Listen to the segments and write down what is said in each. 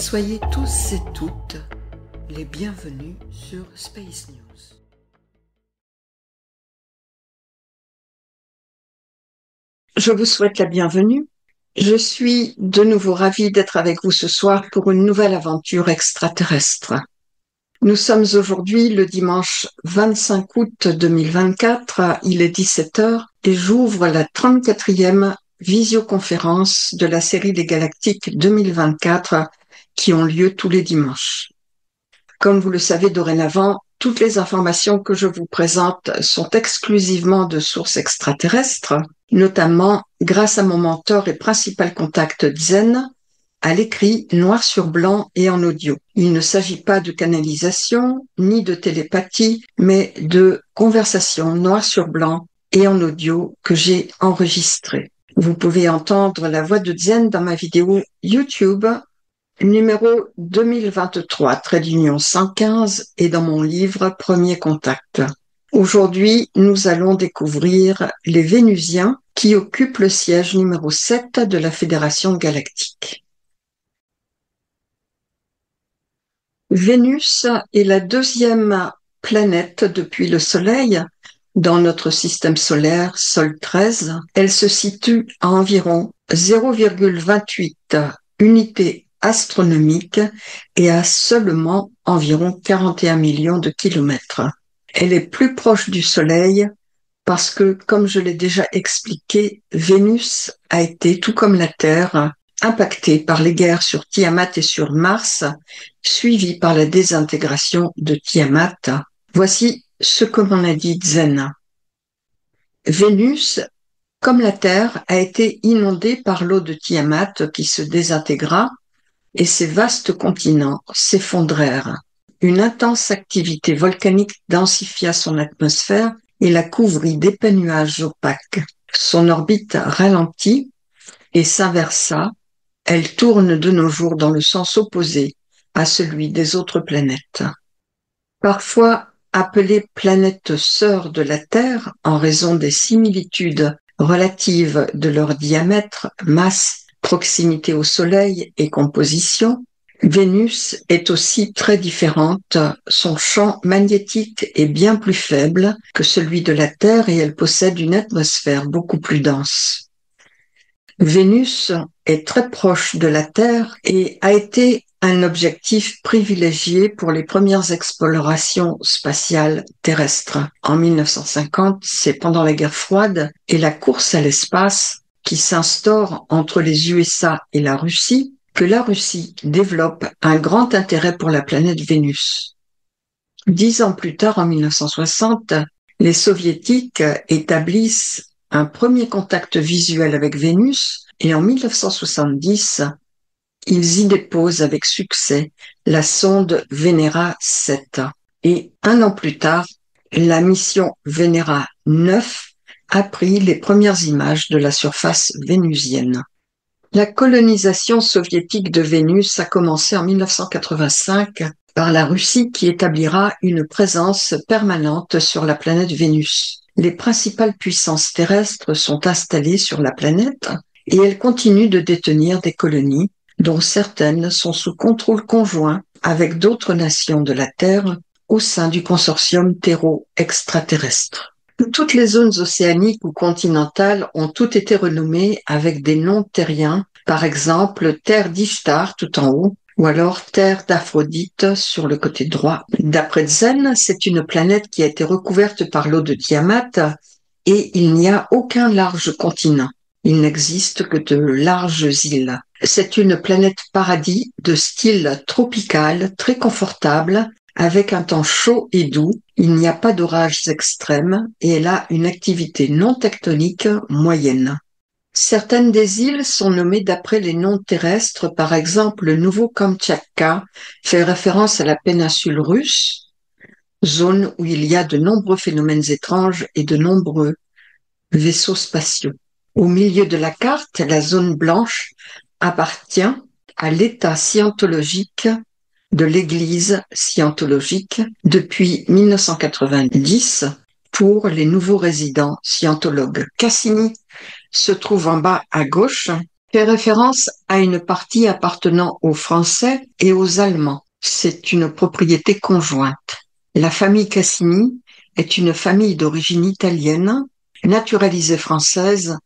Soyez tous et toutes les bienvenus sur Space News. Je vous souhaite la bienvenue. Je suis de nouveau ravie d'être avec vous ce soir pour une nouvelle aventure extraterrestre. Nous sommes aujourd'hui le dimanche 25 août 2024, il est 17h et j'ouvre la 34e visioconférence de la série des Galactiques 2024 qui ont lieu tous les dimanches. Comme vous le savez dorénavant, toutes les informations que je vous présente sont exclusivement de sources extraterrestres, notamment grâce à mon mentor et principal contact Zen, à l'écrit noir sur blanc et en audio. Il ne s'agit pas de canalisation ni de télépathie, mais de conversation noir sur blanc et en audio que j'ai enregistré. Vous pouvez entendre la voix de Zen dans ma vidéo YouTube numéro 2023, trait d'union 115 et dans mon livre Premier contact. Aujourd'hui, nous allons découvrir les Vénusiens qui occupent le siège numéro 7 de la Fédération galactique. Vénus est la deuxième planète depuis le Soleil dans notre système solaire, Sol 13. Elle se situe à environ 0,28 unités astronomiques et à seulement environ 41 millions de kilomètres. Elle est plus proche du Soleil parce que, comme je l'ai déjà expliqué, Vénus a été, tout comme la Terre, impacté par les guerres sur Tiamat et sur Mars, suivi par la désintégration de Tiamat. Voici ce que m'en a dit Zen. Vénus, comme la Terre, a été inondée par l'eau de Tiamat qui se désintégra et ses vastes continents s'effondrèrent. Une intense activité volcanique densifia son atmosphère et la couvrit d'épais nuages opaques. Son orbite ralentit et s'inversa elle tourne de nos jours dans le sens opposé à celui des autres planètes. Parfois appelées planètes sœurs de la Terre en raison des similitudes relatives de leur diamètre, masse, proximité au Soleil et composition, Vénus est aussi très différente. Son champ magnétique est bien plus faible que celui de la Terre et elle possède une atmosphère beaucoup plus dense. Vénus est très proche de la Terre et a été un objectif privilégié pour les premières explorations spatiales terrestres. En 1950, c'est pendant la guerre froide et la course à l'espace qui s'instaure entre les USA et la Russie que la Russie développe un grand intérêt pour la planète Vénus. Dix ans plus tard, en 1960, les soviétiques établissent un premier contact visuel avec Vénus et en 1970, ils y déposent avec succès la sonde Venera 7. Et un an plus tard, la mission Venera 9 a pris les premières images de la surface vénusienne. La colonisation soviétique de Vénus a commencé en 1985 par la Russie qui établira une présence permanente sur la planète Vénus les principales puissances terrestres sont installées sur la planète et elles continuent de détenir des colonies dont certaines sont sous contrôle conjoint avec d'autres nations de la Terre au sein du consortium terro-extraterrestre. Toutes les zones océaniques ou continentales ont toutes été renommées avec des noms terriens, par exemple Terre d'Ishtar tout en haut, ou alors terre d'Aphrodite sur le côté droit. D'après Zen, c'est une planète qui a été recouverte par l'eau de Tiamat et il n'y a aucun large continent. Il n'existe que de larges îles. C'est une planète paradis de style tropical, très confortable, avec un temps chaud et doux. Il n'y a pas d'orages extrêmes et elle a une activité non tectonique moyenne. Certaines des îles sont nommées d'après les noms terrestres, par exemple le Nouveau-Kamtchatka fait référence à la péninsule russe, zone où il y a de nombreux phénomènes étranges et de nombreux vaisseaux spatiaux. Au milieu de la carte, la zone blanche appartient à l'état scientologique de l'Église scientologique depuis 1990 pour les nouveaux résidents scientologues. Cassini se trouve en bas à gauche fait référence à une partie appartenant aux Français et aux Allemands. C'est une propriété conjointe. La famille Cassini est une famille d'origine italienne, naturalisée française,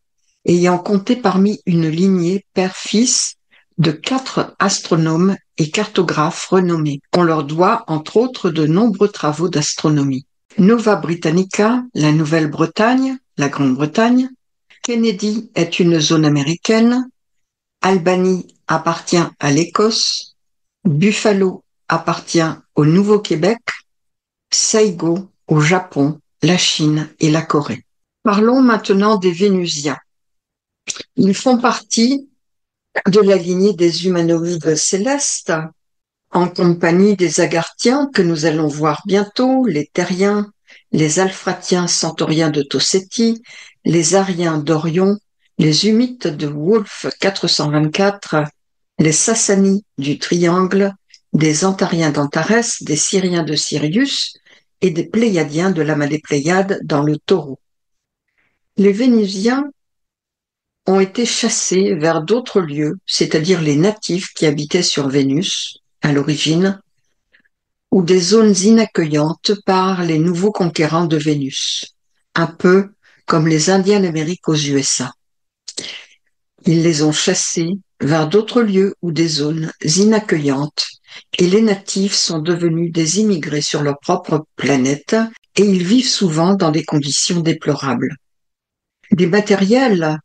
ayant compté parmi une lignée père-fils de quatre astronomes et cartographes renommés. On leur doit, entre autres, de nombreux travaux d'astronomie. Nova Britannica, la Nouvelle-Bretagne, la Grande-Bretagne. Kennedy est une zone américaine. Albany appartient à l'Écosse. Buffalo appartient au Nouveau-Québec. Saigo au Japon, la Chine et la Corée. Parlons maintenant des Vénusiens. Ils font partie de la lignée des humanoïdes célestes, en compagnie des Agarthiens que nous allons voir bientôt, les Terriens, les Alphratiens centauriens de Tossetti, les Ariens d'Orion, les Humites de Wolf 424, les Sassani du Triangle, des Antariens d'Antares, des Syriens de Sirius et des Pléiadiens de l'amas des Pléiades dans le taureau. Les Vénusiens ont été chassés vers d'autres lieux, c'est-à-dire les natifs qui habitaient sur Vénus à l'origine, ou des zones inaccueillantes par les nouveaux conquérants de Vénus, un peu comme les Indiens d'Amérique aux USA. Ils les ont chassés vers d'autres lieux ou des zones inaccueillantes et les natifs sont devenus des immigrés sur leur propre planète et ils vivent souvent dans des conditions déplorables. Des matériels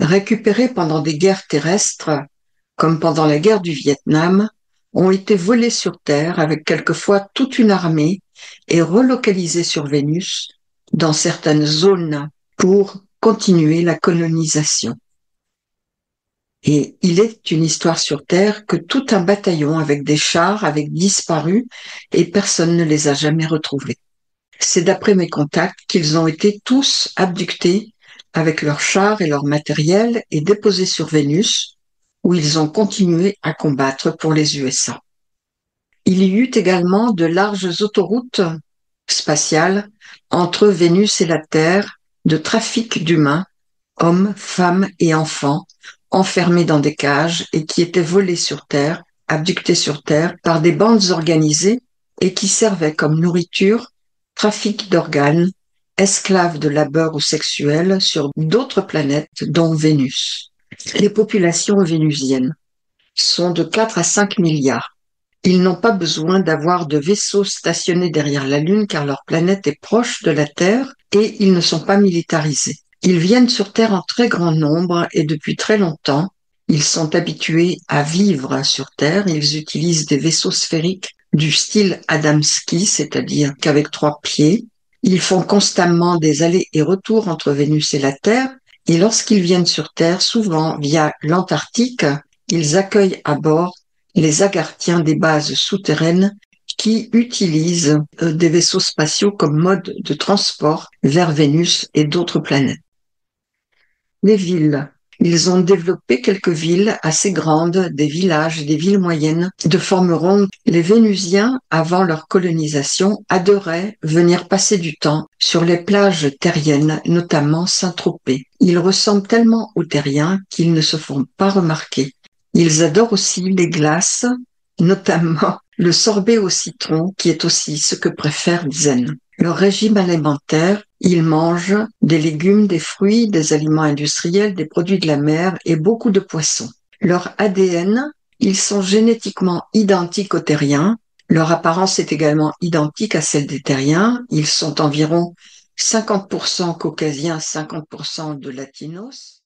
récupérés pendant des guerres terrestres, comme pendant la guerre du Vietnam, ont été volés sur Terre avec quelquefois toute une armée et relocalisés sur Vénus dans certaines zones pour continuer la colonisation. Et il est une histoire sur Terre que tout un bataillon avec des chars avait disparu et personne ne les a jamais retrouvés. C'est d'après mes contacts qu'ils ont été tous abductés avec leurs chars et leur matériel et déposés sur Vénus, où ils ont continué à combattre pour les USA. Il y eut également de larges autoroutes spatiales entre Vénus et la Terre de trafic d'humains, hommes, femmes et enfants, enfermés dans des cages et qui étaient volés sur Terre, abductés sur Terre par des bandes organisées et qui servaient comme nourriture, trafic d'organes, esclaves de labeur ou sexuels sur d'autres planètes, dont Vénus. Les populations vénusiennes sont de 4 à 5 milliards. Ils n'ont pas besoin d'avoir de vaisseaux stationnés derrière la Lune car leur planète est proche de la Terre et ils ne sont pas militarisés. Ils viennent sur Terre en très grand nombre et depuis très longtemps. Ils sont habitués à vivre sur Terre. Ils utilisent des vaisseaux sphériques du style Adamski, c'est-à-dire qu'avec trois pieds. Ils font constamment des allers et retours entre Vénus et la Terre. Et lorsqu'ils viennent sur Terre, souvent via l'Antarctique, ils accueillent à bord les agarthiens des bases souterraines qui utilisent euh, des vaisseaux spatiaux comme mode de transport vers Vénus et d'autres planètes les villes. Ils ont développé quelques villes assez grandes, des villages, des villes moyennes, de forme ronde. Les Vénusiens, avant leur colonisation, adoraient venir passer du temps sur les plages terriennes, notamment Saint-Tropez. Ils ressemblent tellement aux terriens qu'ils ne se font pas remarquer. Ils adorent aussi les glaces, notamment le sorbet au citron, qui est aussi ce que préfère Zen. Leur régime alimentaire, ils mangent des légumes, des fruits, des aliments industriels, des produits de la mer et beaucoup de poissons. Leur ADN, ils sont génétiquement identiques aux terriens. Leur apparence est également identique à celle des terriens. Ils sont environ 50% caucasiens, 50% de latinos.